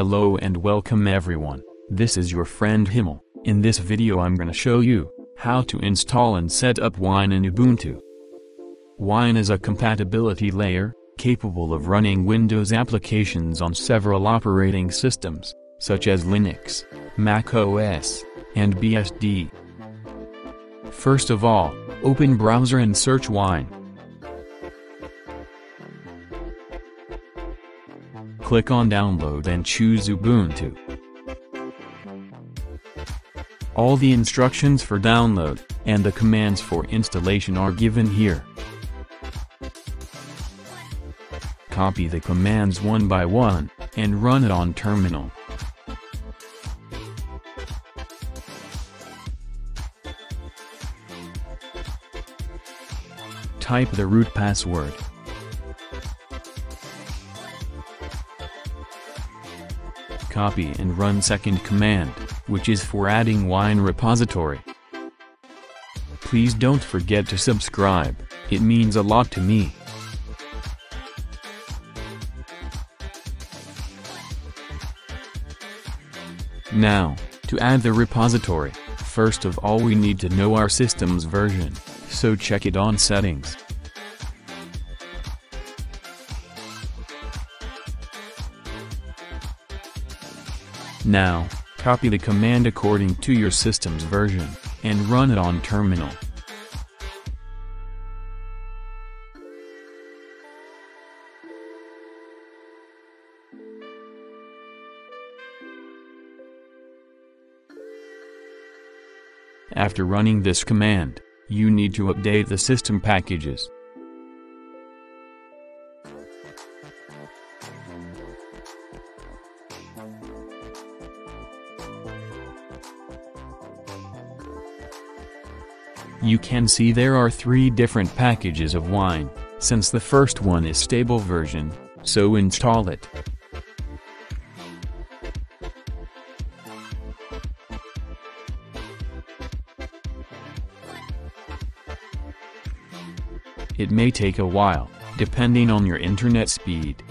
Hello and welcome everyone, this is your friend Himal. In this video I'm gonna show you, how to install and set up Wine in Ubuntu. Wine is a compatibility layer, capable of running Windows applications on several operating systems, such as Linux, Mac OS, and BSD. First of all, open browser and search Wine. Click on download and choose Ubuntu. All the instructions for download, and the commands for installation are given here. Copy the commands one by one, and run it on terminal. Type the root password. Copy and run second command, which is for adding wine repository. Please don't forget to subscribe, it means a lot to me. Now, to add the repository, first of all we need to know our system's version, so check it on settings. Now, copy the command according to your system's version, and run it on terminal. After running this command, you need to update the system packages. You can see there are three different packages of wine, since the first one is stable version, so install it. It may take a while, depending on your internet speed.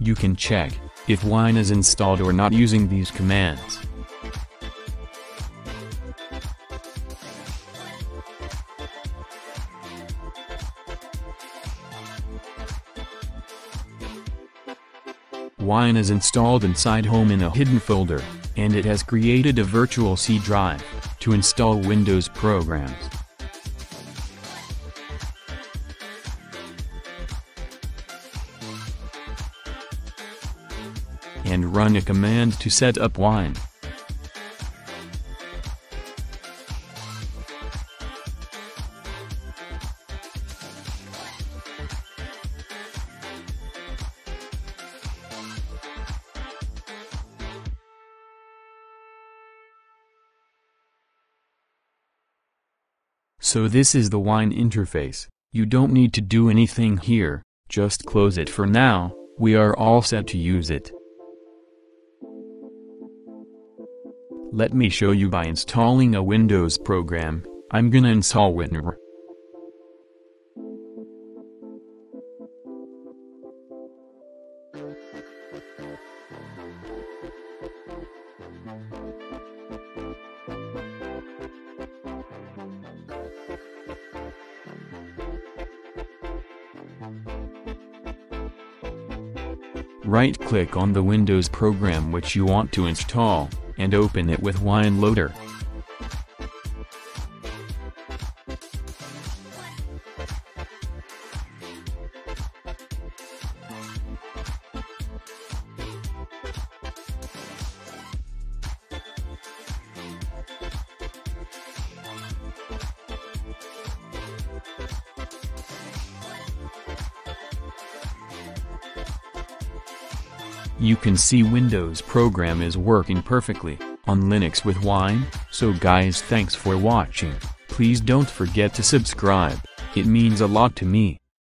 You can check if wine is installed or not using these commands. Wine is installed inside Home in a hidden folder, and it has created a virtual C drive to install Windows programs. and run a command to set up wine. So this is the wine interface, you don't need to do anything here, just close it for now, we are all set to use it. Let me show you by installing a Windows program, I'm gonna install WinRAR. Right-click on the Windows program which you want to install, and open it with Wine You can see Windows program is working perfectly, on Linux with Wine, so guys thanks for watching, please don't forget to subscribe, it means a lot to me.